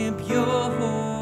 worship Your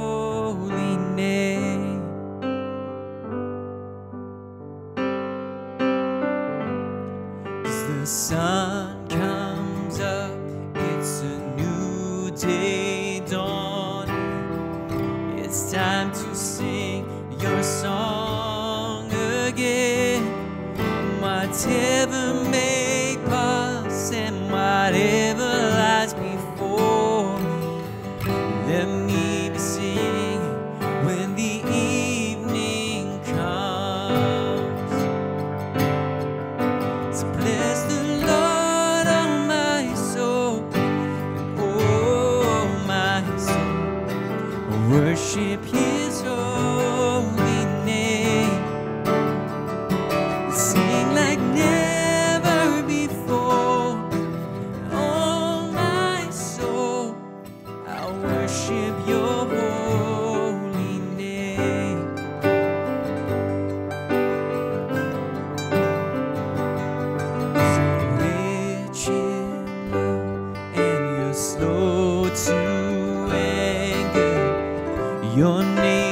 Your name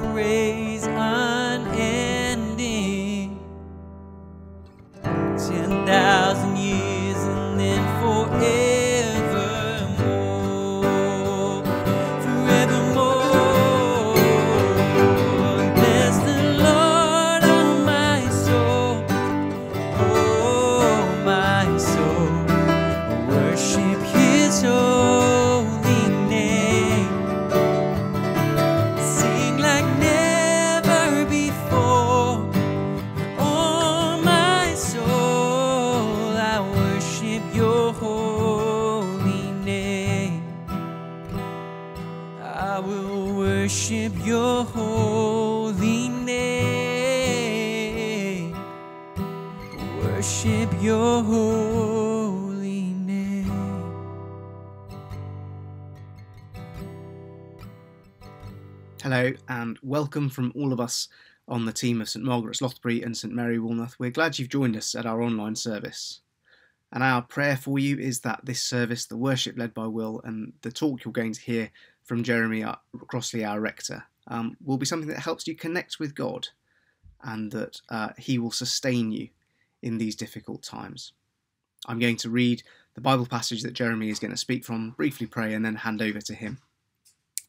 praise Your holy name. Worship Your holy name. Hello and welcome from all of us on the team of St Margaret's Lothbury and St Mary Woolnoth. We're glad you've joined us at our online service. And our prayer for you is that this service, the worship led by Will, and the talk you're going to hear from Jeremy Crossley, our rector, um, will be something that helps you connect with God and that uh, He will sustain you in these difficult times. I'm going to read the Bible passage that Jeremy is going to speak from, briefly pray, and then hand over to him.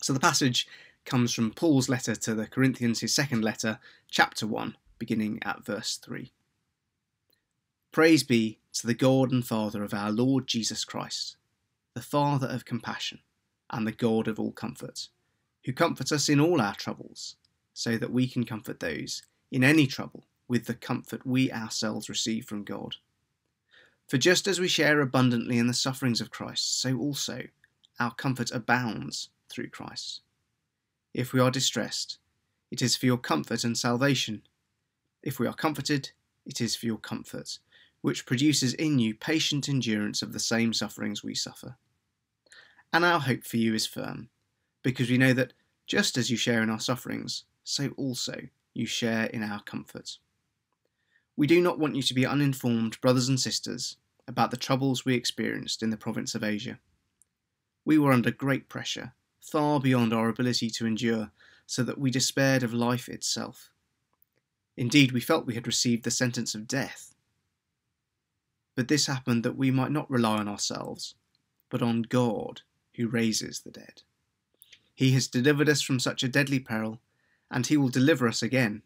So the passage comes from Paul's letter to the Corinthians, his second letter, chapter 1, beginning at verse 3. Praise be to the God and Father of our Lord Jesus Christ, the Father of compassion and the God of all comfort, who comforts us in all our troubles, so that we can comfort those in any trouble with the comfort we ourselves receive from God. For just as we share abundantly in the sufferings of Christ, so also our comfort abounds through Christ. If we are distressed, it is for your comfort and salvation. If we are comforted, it is for your comfort, which produces in you patient endurance of the same sufferings we suffer. and our hope for you is firm, because we know that just as you share in our sufferings, so also you share in our comfort. We do not want you to be uninformed, brothers and sisters, about the troubles we experienced in the province of Asia. We were under great pressure, far beyond our ability to endure, so that we despaired of life itself. Indeed, we felt we had received the sentence of death. But this happened that we might not rely on ourselves, but on God who raises the dead. He has delivered us from such a deadly peril, and he will deliver us again.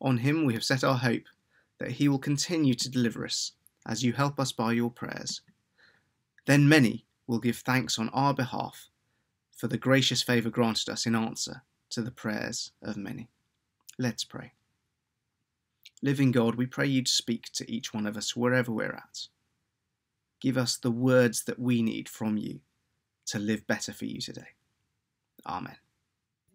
On him we have set our hope that he will continue to deliver us as you help us by your prayers. Then many will give thanks on our behalf for the gracious favour granted us in answer to the prayers of many. Let's pray. Living God, we pray you to speak to each one of us wherever we're at. Give us the words that we need from you to live better for you today. Amen.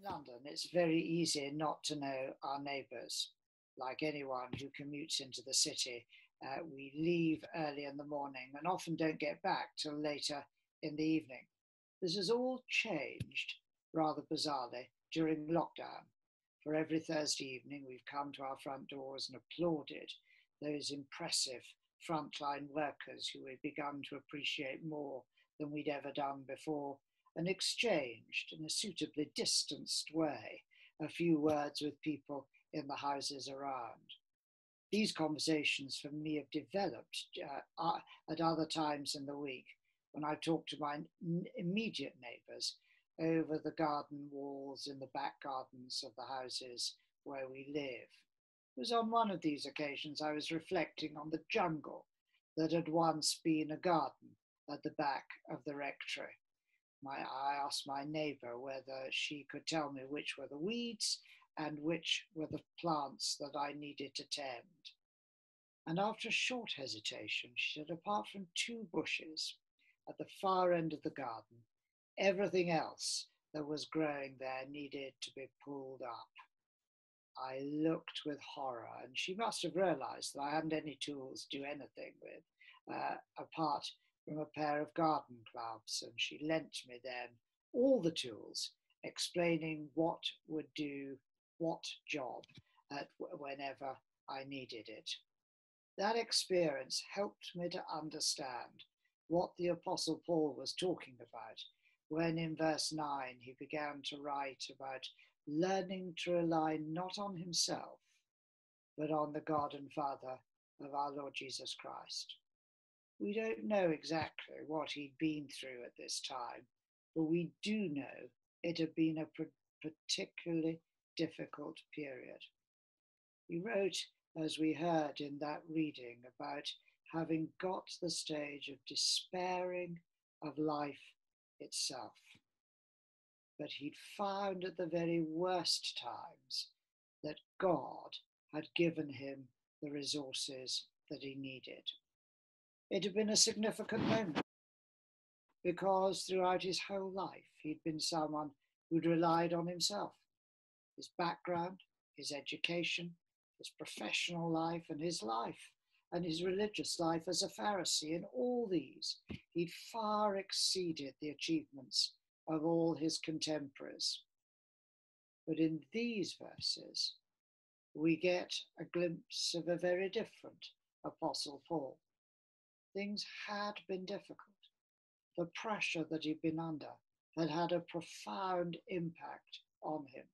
London, it's very easy not to know our neighbours. Like anyone who commutes into the city, uh, we leave early in the morning and often don't get back till later in the evening. This has all changed rather bizarrely during lockdown. For every Thursday evening, we've come to our front doors and applauded those impressive frontline workers who we've begun to appreciate more than we'd ever done before and exchanged in a suitably distanced way a few words with people in the houses around. These conversations for me have developed uh, at other times in the week when I talk to my immediate neighbours over the garden walls in the back gardens of the houses where we live. It was on one of these occasions I was reflecting on the jungle that had once been a garden at the back of the rectory. My, I asked my neighbour whether she could tell me which were the weeds and which were the plants that I needed to tend. And after a short hesitation, she said, apart from two bushes at the far end of the garden, everything else that was growing there needed to be pulled up. I looked with horror, and she must have realized that I hadn't any tools to do anything with, uh, apart from a pair of garden gloves, and she lent me then all the tools, explaining what would do what job at whenever I needed it. That experience helped me to understand what the Apostle Paul was talking about when in verse 9 he began to write about learning to rely not on himself, but on the God and Father of our Lord Jesus Christ. We don't know exactly what he'd been through at this time, but we do know it had been a particularly difficult period. He wrote, as we heard in that reading, about having got the stage of despairing of life itself. But he'd found at the very worst times that God had given him the resources that he needed. It had been a significant moment because throughout his whole life he'd been someone who'd relied on himself, his background, his education, his professional life, and his life and his religious life as a Pharisee. In all these, he'd far exceeded the achievements of all his contemporaries. But in these verses, we get a glimpse of a very different Apostle Paul. Things had been difficult. The pressure that he'd been under had had a profound impact on him.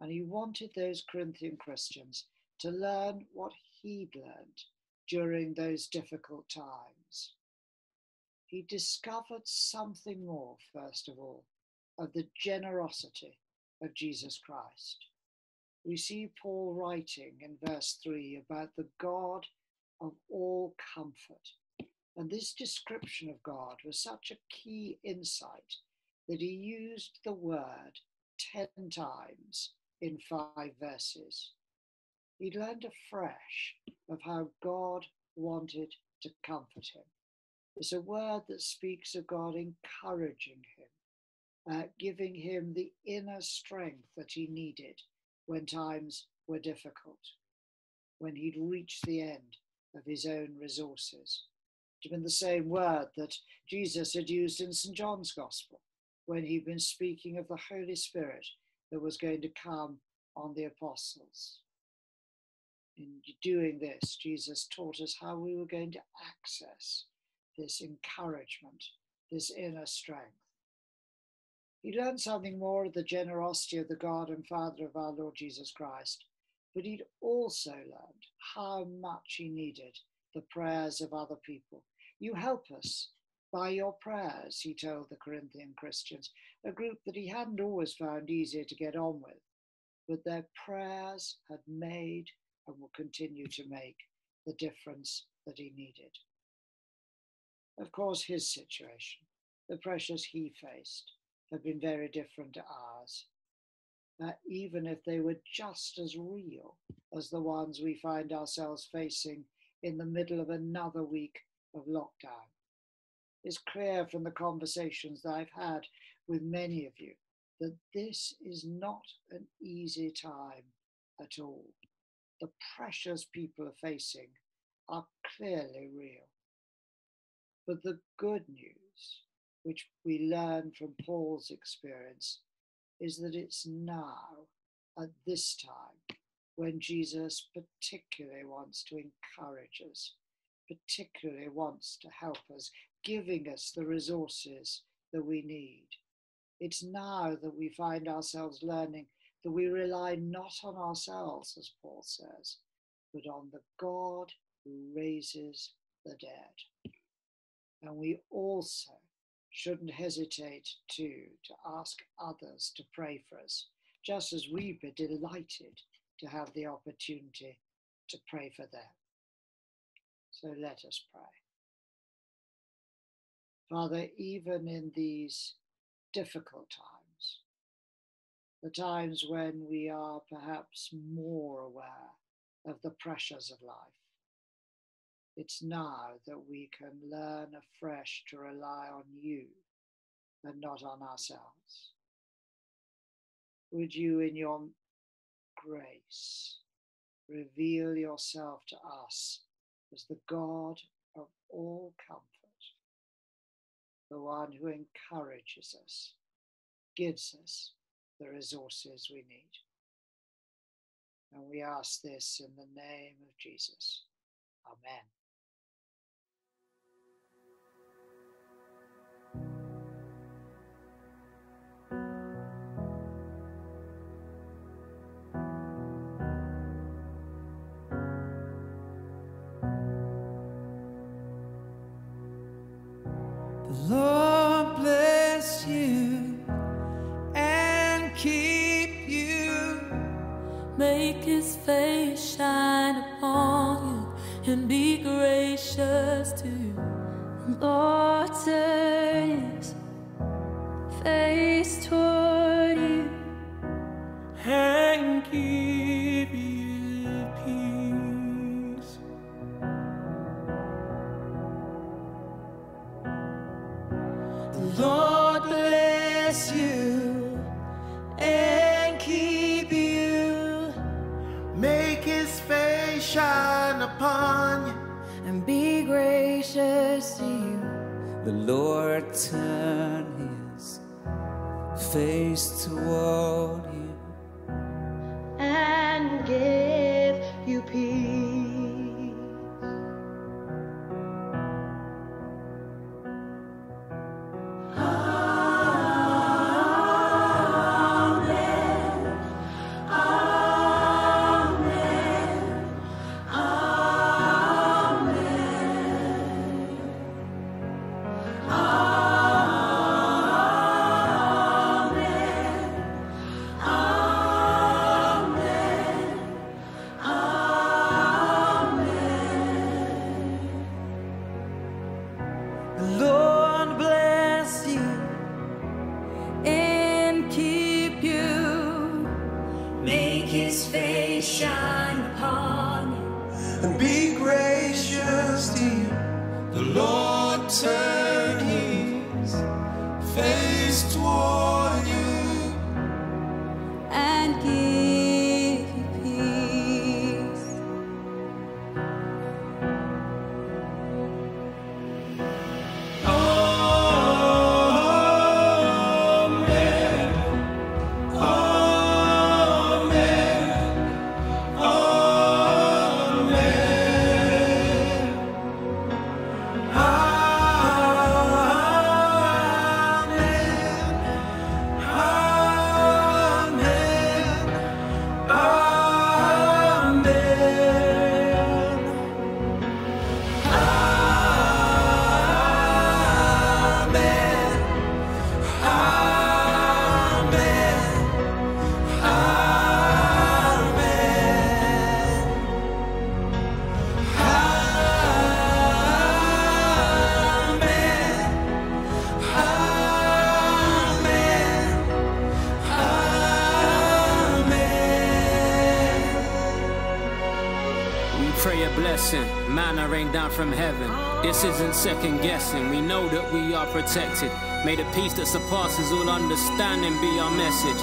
And he wanted those Corinthian Christians to learn what he'd learned during those difficult times. He discovered something more, first of all, of the generosity of Jesus Christ. We see Paul writing in verse 3 about the God of all comfort. And this description of God was such a key insight that he used the word 10 times in five verses he learned afresh of how God wanted to comfort him. It's a word that speaks of God encouraging him, uh, giving him the inner strength that he needed when times were difficult, when he'd reached the end of his own resources, have been the same word that Jesus had used in St. John's Gospel when he'd been speaking of the Holy Spirit that was going to come on the apostles. In doing this, Jesus taught us how we were going to access this encouragement, this inner strength. He learned something more of the generosity of the God and Father of our Lord Jesus Christ, but he'd also learned how much he needed the prayers of other people. You help us by your prayers, he told the Corinthian Christians, a group that he hadn't always found easier to get on with, but their prayers had made and will continue to make the difference that he needed. Of course, his situation, the pressures he faced, have been very different to ours, uh, even if they were just as real as the ones we find ourselves facing in the middle of another week of lockdown. It's clear from the conversations that I've had with many of you that this is not an easy time at all. The pressures people are facing are clearly real. But the good news, which we learn from Paul's experience, is that it's now, at this time, when Jesus particularly wants to encourage us, particularly wants to help us, giving us the resources that we need. It's now that we find ourselves learning that we rely not on ourselves, as Paul says, but on the God who raises the dead. And we also shouldn't hesitate to, to ask others to pray for us, just as we'd be delighted to have the opportunity to pray for them. So let us pray. Father, even in these difficult times, the times when we are perhaps more aware of the pressures of life, it's now that we can learn afresh to rely on you and not on ourselves. Would you, in your grace, reveal yourself to us as the God of all comfort, the one who encourages us, gives us the resources we need. And we ask this in the name of Jesus. Amen. Make his face shine Lord turn his face toward and be gracious to you. The Lord blessing. Manna rain down from heaven. This isn't second guessing. We know that we are protected. May the peace that surpasses all understanding be our message.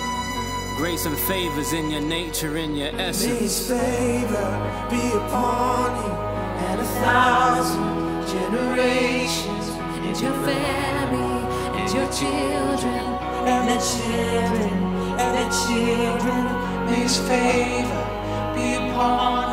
Grace and favors in your nature, in your essence. May. His favor be upon you and a thousand generations. and your family and your children. and the children, and the children. May His favor be upon you, and a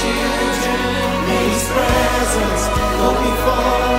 children, these presence go before